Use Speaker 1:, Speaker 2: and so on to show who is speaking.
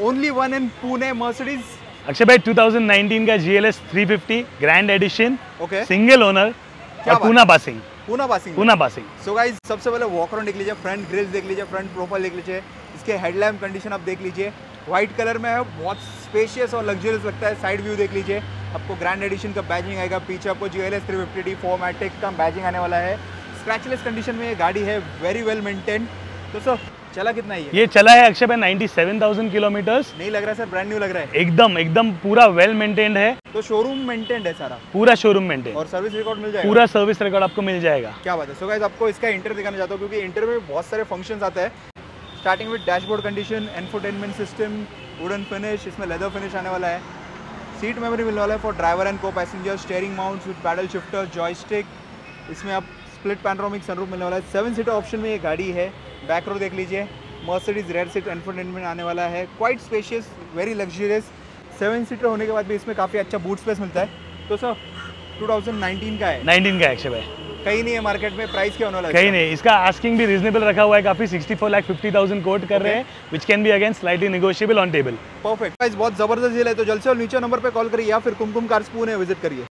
Speaker 1: Only one in Pune Mercedes
Speaker 2: Akshay भाई 2019 का GLS 350 grand edition
Speaker 1: okay
Speaker 2: single owner
Speaker 1: क्या
Speaker 2: Poona passing
Speaker 1: Poona passing
Speaker 2: Poona passing
Speaker 1: so guys सबसे पहले walk देख लीजिए फ्रंट ग्रिल्स देख लीजिए फ्रंट प्रोफ़ाइल देख लीजिए इसके हेडलैम्प कंडीशन आप देख लीजिए। व्हाइट कलर में है बहुत स्पेशियस और लग्जरियस लगता है साइड व्यू देख लीजिए। आपको ग्रैंड एडिशन का बैजिंग आएगा पीछे आपको G L S three fifty D four का बैजिंग आने वाला है। स्क्रैचलेस कंडीशन में ये गाड़ी है वेरी वेल मेंटेन दोस्तों चला कितना ही
Speaker 2: ये? चला है अक्षय भाई 97,000 किलोमीटर्स।
Speaker 1: नहीं लग रहा है सर ब्रांड न्यू लग रहा है।
Speaker 2: एकदम एकदम पूरा वेल मेंटेन्ड है।
Speaker 1: तो शोरूम मेंटेन्ड है सारा?
Speaker 2: पूरा शोरूम मेंटेन
Speaker 1: और सर्विस रिकॉर्ड मिल जाएगा?
Speaker 2: पूरा सर्विस रिकॉर्ड आपको मिल जाएगा।
Speaker 1: क्या बात है। सो गाइस आपको इसका इंटर दिखाना चाहता हूँ क्योंकि इंटर में बहुत सारे फ़ंक्शन आते हैं। Starting with dashboard condition infotainment system wooden finish इसमें लेदर फिनिश आने वाला है। सीट मेमोरी मिलने वाला है फॉर ड्राइवर एंड को passenger steering mount with paddle shifter joystick इसमें आप स्प्लिट पैनरोमिक सनरूफ मिलने वाला है। सेवन सीटर ऑप्शन में ये गाड़ी है। बैक रो देख लीजिए। मर्सिडीज रेड सीट एनफोटेनमेंट आने वाला है। Quite spacious very luxurious seven seater होने के बाद भी इसमें काफ़ी अच्छा बूट स्पेस मिलता है। तो सर 2019 का है।
Speaker 2: 19 का एक्शन है
Speaker 1: कहीं नहीं है मार्केट में प्राइस क्या होने वाला है
Speaker 2: कहीं नहीं इसका आस्किंग भी रीजनेबल रखा हुआ है काफ़ी। 64 लाख 50,000 कोट कर okay. रहे हैं which can be again slightly negotiable on table
Speaker 1: perfect price बहुत ज़बरदस्त डील है। तो जल्द से जल्द नीचे नंबर पे कॉल करिए या फिर कुमकुम कार्स पुणे विज़िट करिए।